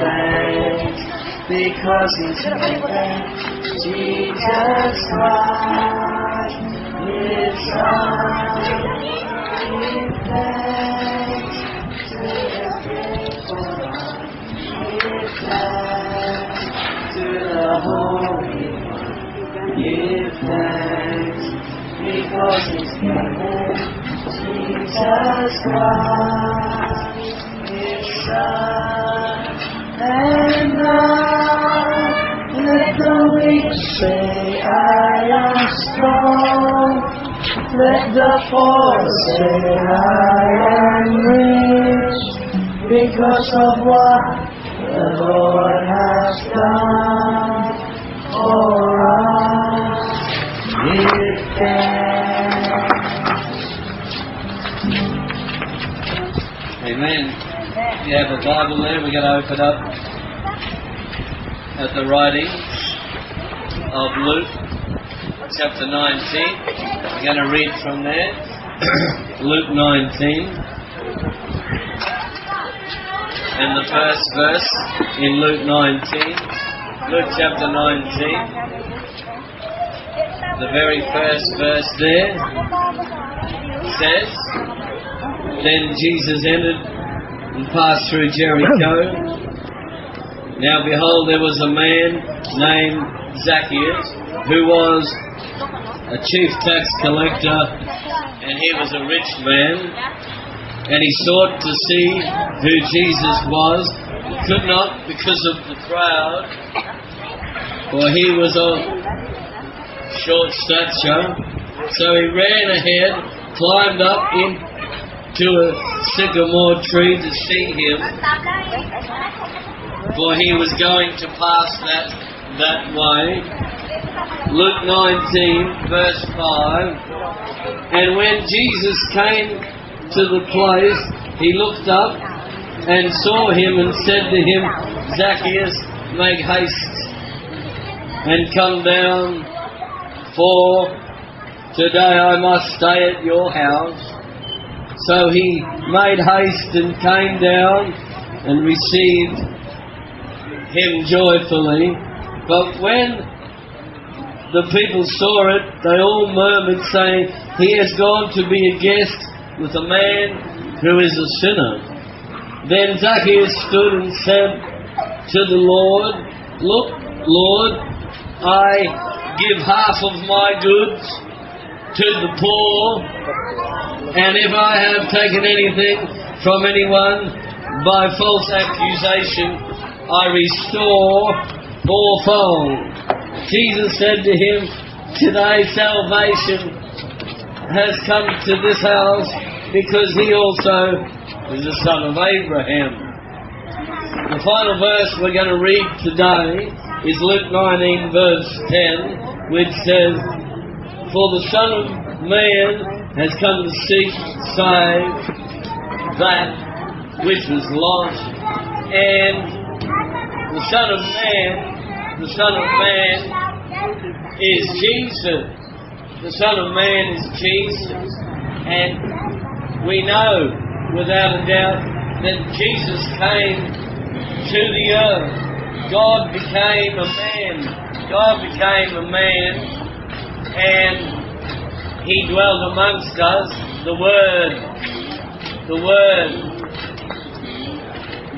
Oh my thanks because He's given Jesus Christ, His Son. Give thanks to the grateful One. Give thanks to the Holy One. Give thanks because He's given Jesus Christ, Let the poor say, I am rich because of what the Lord has done for us. Give thanks. Amen. If you have a Bible there, we're going to open up at the writings of Luke, chapter 19. We're going to read from there. Luke 19. And the first verse in Luke 19. Luke chapter 19. The very first verse there says, Then Jesus entered and passed through Jericho. Now behold, there was a man named Zacchaeus who was a chief tax collector and he was a rich man. And he sought to see who Jesus was, could not because of the crowd, for he was of short stature. So he ran ahead, climbed up into a sycamore tree to see him, for he was going to pass that that way. Luke 19, verse 5. And when Jesus came to the place, he looked up and saw him and said to him, Zacchaeus, make haste and come down, for today I must stay at your house. So he made haste and came down and received him joyfully. But when the people saw it, they all murmured, saying, He has gone to be a guest with a man who is a sinner. Then Zacchaeus stood and said to the Lord, Look, Lord, I give half of my goods to the poor, and if I have taken anything from anyone by false accusation, I restore fourfold. Jesus said to him, Today salvation has come to this house because he also is the son of Abraham. The final verse we're going to read today is Luke 19, verse 10, which says, For the Son of Man has come to seek, save that which was lost. And the Son of Man, the Son of Man is Jesus. The Son of Man is Jesus. And we know without a doubt that Jesus came to the earth. God became a man. God became a man and he dwelt amongst us. The Word, the Word,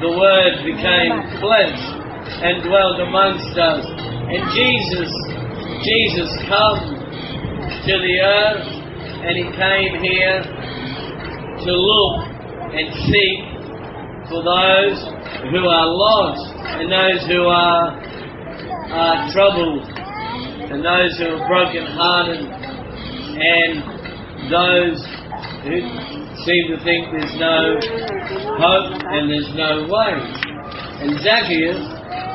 the Word became flesh and dwelt amongst us. And Jesus, Jesus come to the earth and he came here to look and seek for those who are lost and those who are, are troubled and those who are broken hearted and those who seem to think there's no hope and there's no way. And Zacchaeus,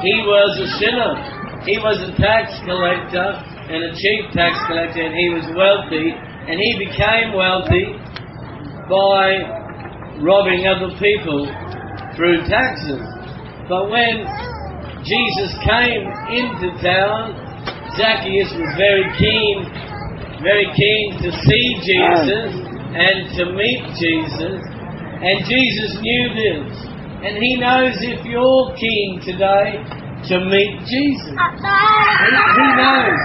he was a sinner. He was a tax collector and a chief tax collector and he was wealthy and he became wealthy by robbing other people through taxes. But when Jesus came into town, Zacchaeus was very keen, very keen to see Jesus and to meet Jesus. And Jesus knew this. And he knows if you're keen today to meet Jesus. He, he knows.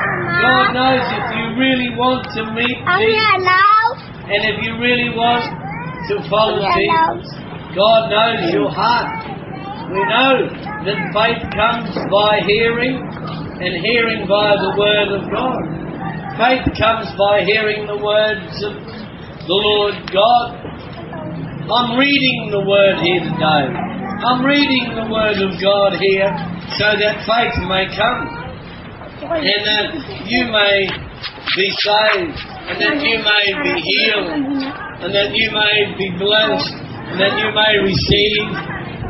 God knows if you really want to meet Jesus. And if you really want to follow Jesus, God knows your heart. We know that faith comes by hearing, and hearing by the Word of God. Faith comes by hearing the words of the Lord God. I'm reading the Word here today. I'm reading the Word of God here so that faith may come, and that you may be saved, and that you may be healed, and that you may be blessed, and that you may receive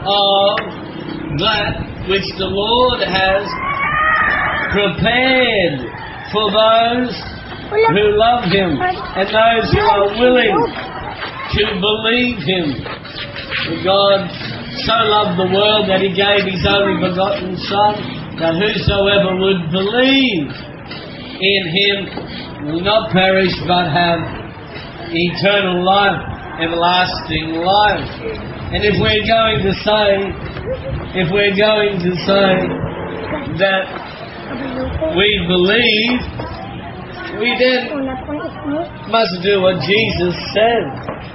of that which the Lord has prepared for those who love Him and those who are willing to believe Him. God so loved the world that He gave His only begotten Son, that whosoever would believe in Him will not perish but have eternal life, everlasting life. And if we're going to say, if we're going to say that we believe, we then must do what Jesus said.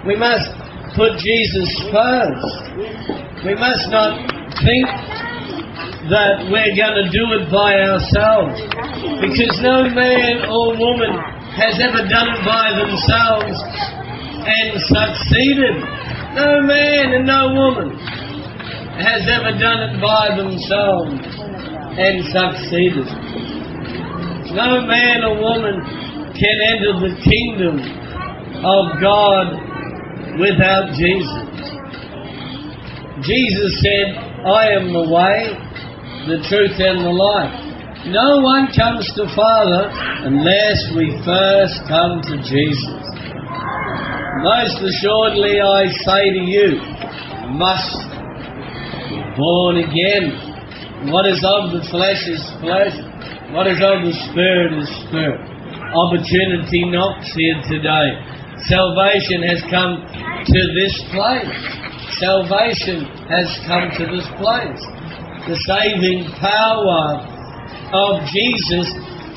We must put Jesus first. We must not think that we're going to do it by ourselves. Because no man or woman has ever done it by themselves and succeeded. No man and no woman has ever done it by themselves and succeeded. No man or woman can enter the kingdom of God without Jesus. Jesus said, I am the way, the truth, and the life. No one comes to Father unless we first come to Jesus. Most assuredly, I say to you, must be born again. What is of the flesh is flesh. What is of the spirit is spirit. Opportunity knocks here today. Salvation has come to this place. Salvation has come to this place. The saving power of Jesus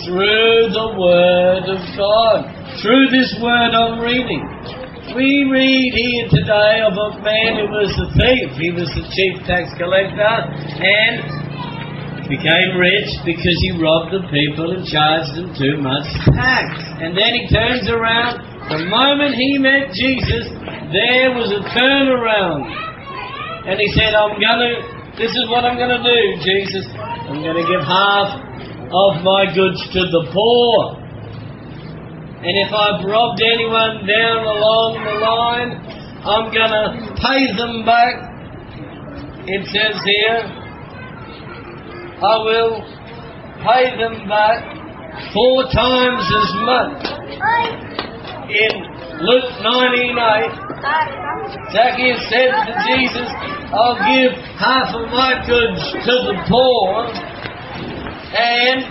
through the Word of God. Through this Word I'm reading. We read here today of a man who was a thief. He was the chief tax collector and became rich because he robbed the people and charged them too much tax. And then he turns around. The moment he met Jesus, there was a turnaround. And he said, I'm gonna, this is what I'm gonna do, Jesus. I'm gonna give half of my goods to the poor. And if I've robbed anyone down along the line, I'm going to pay them back. It says here, I will pay them back four times as much. In Luke 19:8, Zacchaeus said to Jesus, I'll give half of my goods to the poor, and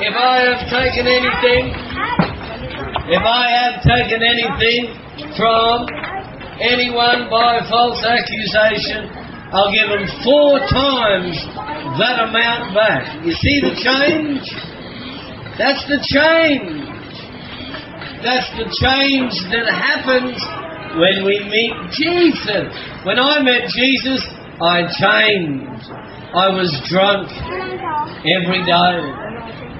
if I have taken anything if I have taken anything from anyone by false accusation, I'll give them four times that amount back. You see the change? That's the change. That's the change that happens when we meet Jesus. When I met Jesus, I changed. I was drunk every day.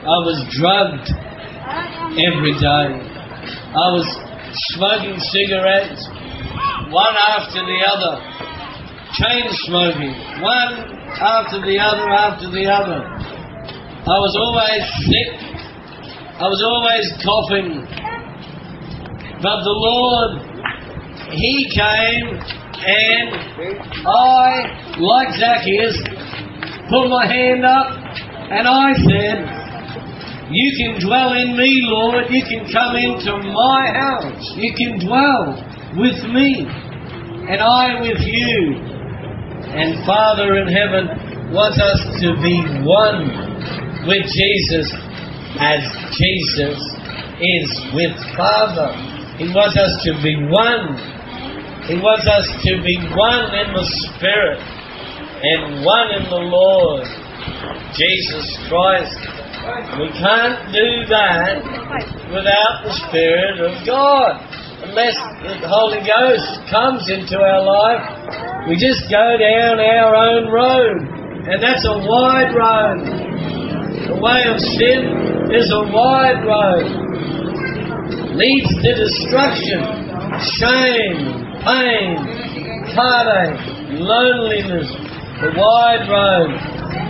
I was drugged every day. I was smoking cigarettes, one after the other, chain smoking, one after the other after the other. I was always sick. I was always coughing. But the Lord, He came and I, like Zacchaeus, put my hand up and I said, you can dwell in me, Lord. You can come into my house. You can dwell with me, and I with you. And Father in heaven wants us to be one with Jesus as Jesus is with Father. He wants us to be one. He wants us to be one in the Spirit and one in the Lord, Jesus Christ. We can't do that without the Spirit of God. Unless the Holy Ghost comes into our life, we just go down our own road. And that's a wide road. The way of sin is a wide road. Leads to destruction, shame, pain, heartache, loneliness. The wide road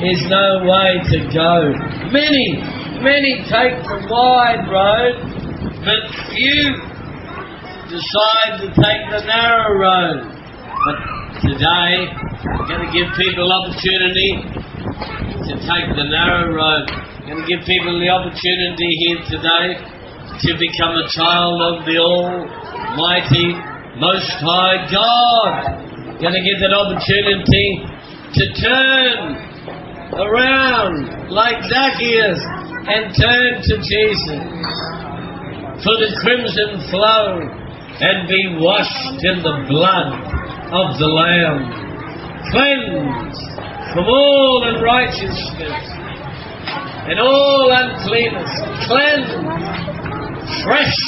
is no way to go. Many, many take the wide road, but few decide to take the narrow road. But today, we're going to give people opportunity to take the narrow road. We're going to give people the opportunity here today to become a child of the Almighty, Most High God. Going to give that opportunity to turn around like Zacchaeus and turn to Jesus. For the crimson flow and be washed in the blood of the Lamb, cleansed from all unrighteousness and all uncleanness, cleansed, fresh,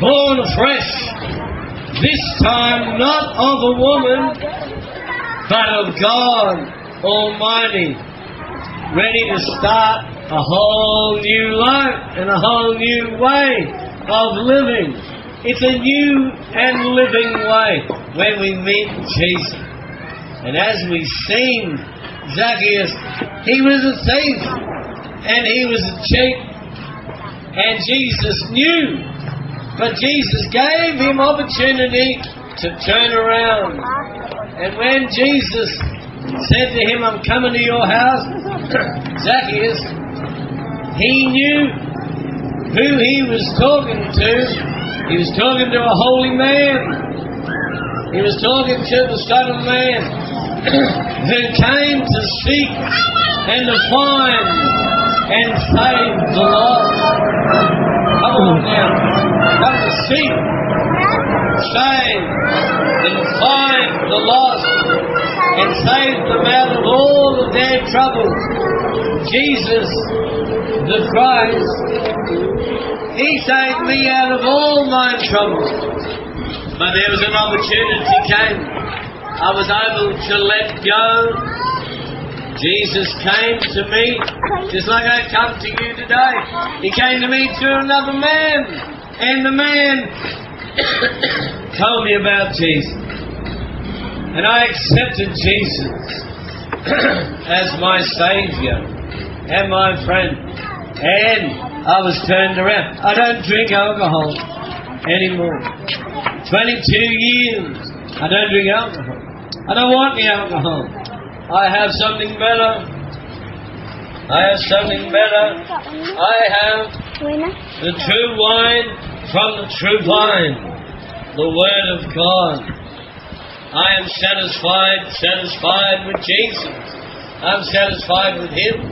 born afresh, this time not of a woman, but of God Almighty, ready to start a whole new life and a whole new way of living. It's a new and living way when we meet Jesus. And as we sing Zacchaeus, he was a thief and he was a cheat. And Jesus knew. But Jesus gave him opportunity to turn around. And when Jesus said to him, I'm coming to your house, Zacchaeus, he knew who he was talking to he was talking to a holy man. He was talking to the Son of Man who came to seek and to find and save the lost. Come on now. Come to seek, save, and find the lost and save them out of all of their troubles. Jesus, the Christ, he saved me out of all my troubles. But there was an opportunity came. I was able to let go. Jesus came to me just like I come to you today. He came to me through another man. And the man told me about Jesus. And I accepted Jesus as my Savior and my friend. And I was turned around. I don't drink alcohol anymore. 22 years. I don't drink alcohol. I don't want the alcohol. I have something better. I have something better. I have the true wine from the true vine, the Word of God. I am satisfied, satisfied with Jesus. I'm satisfied with Him.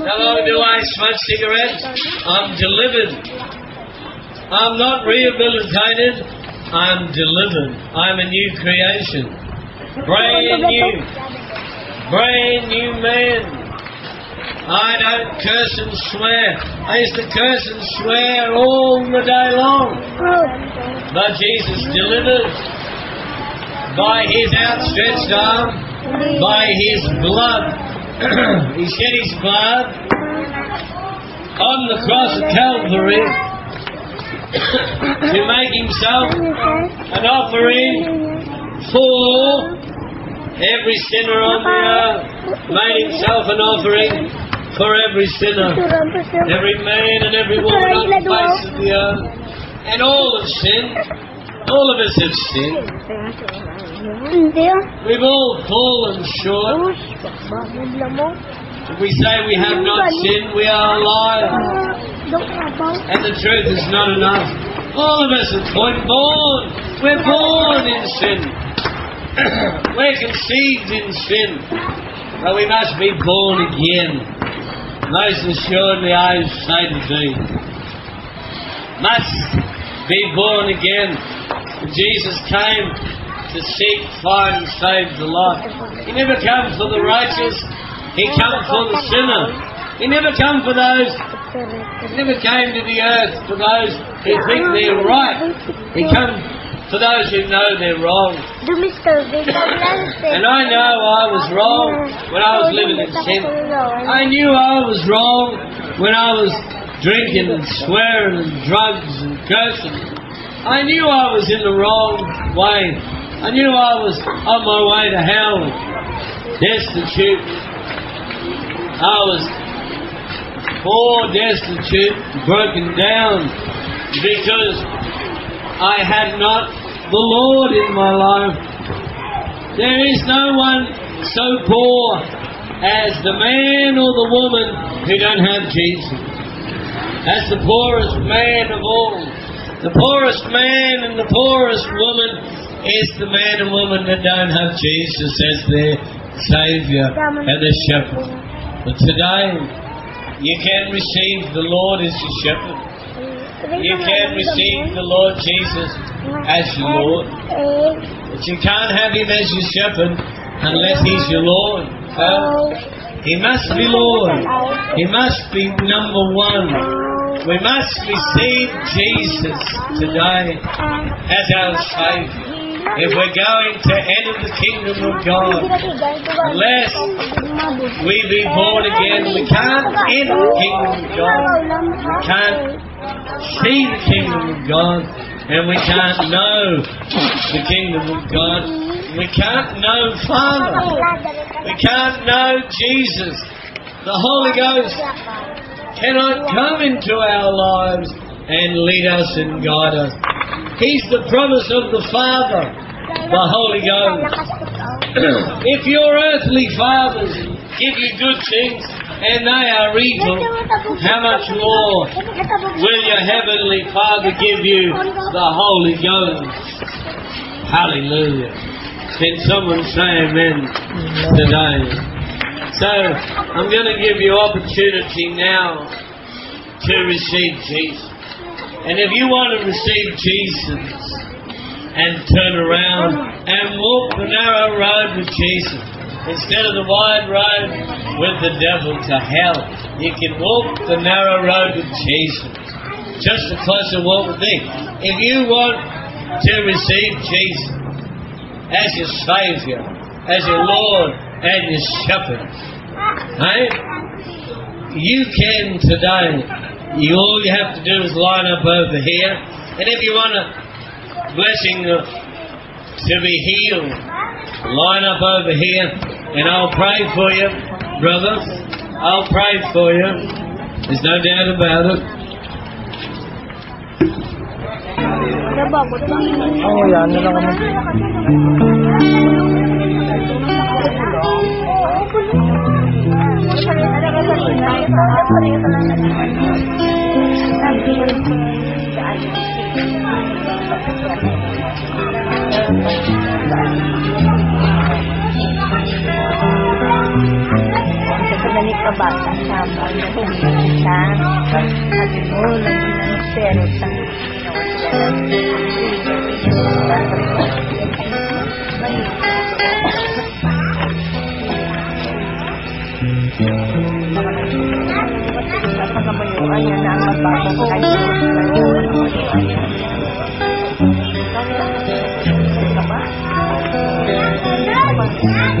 How long do I smoke cigarettes? I'm delivered. I'm not rehabilitated. I'm delivered. I'm a new creation. Brand new. Brand new man. I don't curse and swear. I used to curse and swear all the day long. But Jesus delivered by his outstretched arm, by his blood he shed his blood on the cross of Calvary to make himself an offering for every sinner on the earth. Made himself an offering for every sinner, every man and every woman on the face of the earth. And all have sinned. All of us have sinned. We've all fallen short. If we say we have not sinned, we are liars. And the truth is not enough. All of us are born. born. We're born in sin. We're conceived in sin. But we must be born again. Most assuredly I say to thee. Must be born again. Jesus came to seek, find, and save the lost. He never came for the righteous. He came for the sinner. He never came for those he never came to the earth for those who think they're right. He came for those who know they're wrong. And I know I was wrong when I was living in sin. I knew I was wrong when I was drinking and swearing and drugs and cursing. I knew I was in the wrong way. I knew I was on my way to hell, destitute. I was poor, destitute, broken down because I had not the Lord in my life. There is no one so poor as the man or the woman who don't have Jesus. That's the poorest man of all. The poorest man and the poorest woman is the man and woman that don't have Jesus as their Saviour and their Shepherd. But today, you can receive the Lord as your Shepherd. You can receive the Lord Jesus as your Lord. But you can't have Him as your Shepherd unless He's your Lord. He must be Lord. He must be number one. We must receive Jesus today as our Saviour. If we're going to enter the kingdom of God, unless we be born again, we can't enter the kingdom of God. We can't see the kingdom of God, and we can't know the kingdom of God. We can't know Father. We can't know Jesus. The Holy Ghost cannot come into our lives and lead us and guide us. He's the promise of the Father, the Holy Ghost. if your earthly fathers give you good things and they are evil, how much more will your heavenly Father give you the Holy Ghost? Hallelujah. Can someone say amen today? So, I'm going to give you opportunity now to receive Jesus. And if you want to receive Jesus and turn around and walk the narrow road with Jesus, instead of the wide road with the devil to hell, you can walk the narrow road with Jesus. Just a closer walk with me. If you want to receive Jesus as your Savior, as your Lord and your Shepherd, right? You can today. You, all you have to do is line up over here. And if you want a blessing to be healed, line up over here and I'll pray for you, brother. I'll pray for you. There's no doubt about it. Yan. Ano lang kami. Pagkakabalik ka bata, sabang, Oh!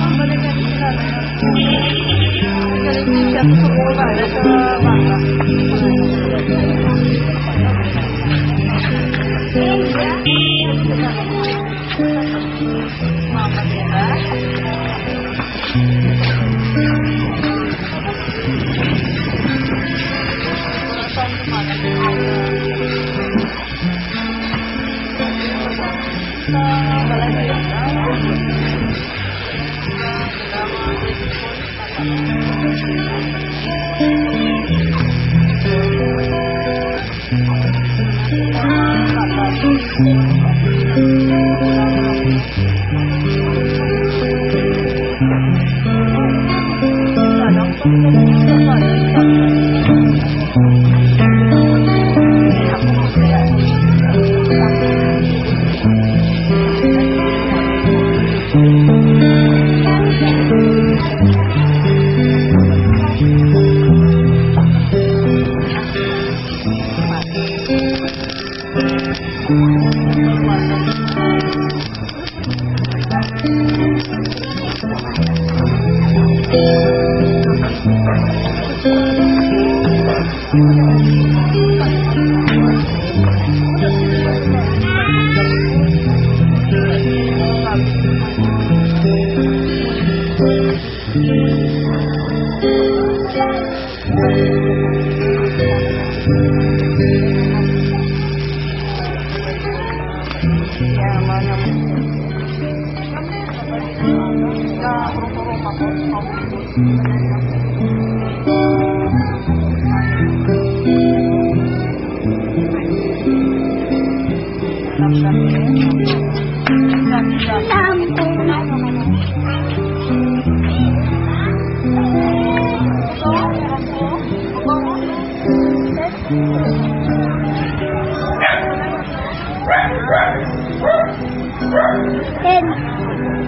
അമ്പലങ്ങളിൽ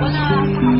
Wala.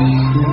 Thank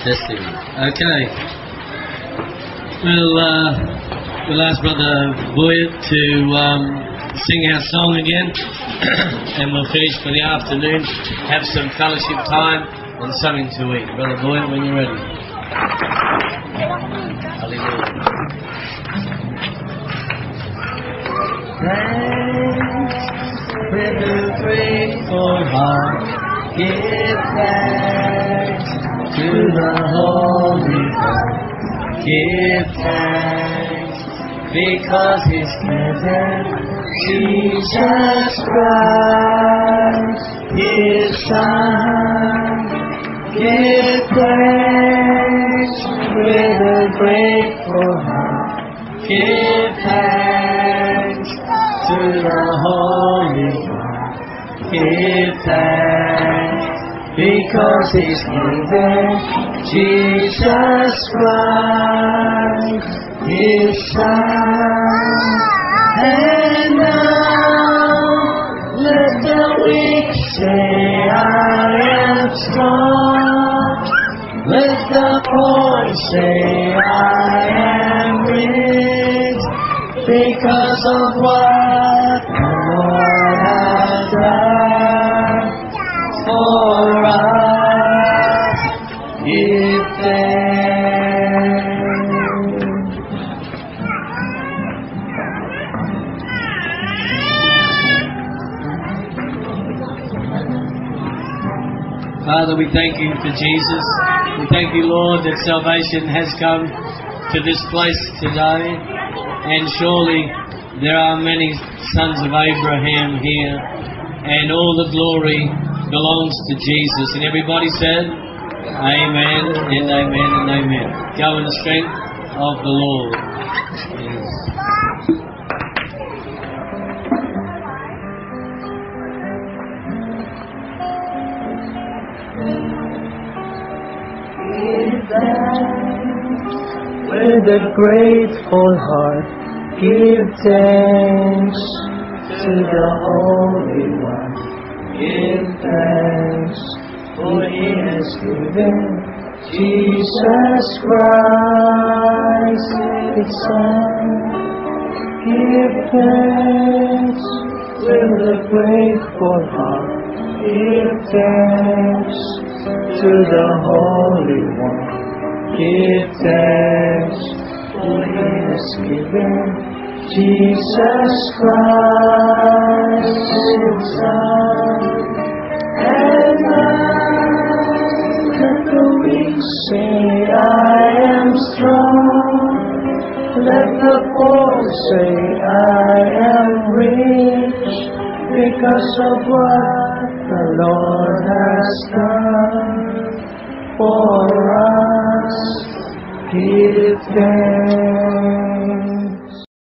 Testing. Okay. We'll, uh, we'll ask Brother Boyd to um, sing our song again, and we'll finish for the afternoon. Have some fellowship time and something to eat. Brother Boyd, when you're ready. Hallelujah. Thanks with a grateful heart. Give thanks to the Holy One. Give thanks because He's given Jesus Christ, His Son. Give thanks with a grateful heart. Give thanks to the Holy One. Give thanks because He's given Jesus Christ, His Son. And now let the weak say, I am strong. Let the poor say, I am rich because of what you for Jesus. We thank you, Lord, that salvation has come to this place today. And surely there are many sons of Abraham here. And all the glory belongs to Jesus. And everybody said, Amen and amen and amen. Go in the strength of the Lord. With a grateful heart, give thanks to the Holy One. Give thanks, for He has given Jesus Christ, His Son. Give thanks with a grateful heart. Give thanks to the Holy One. Give thanks, for He has given Jesus Christ, His Son. And now let the weak say, I am strong. Let the poor say, I am rich because of what the Lord has done for Master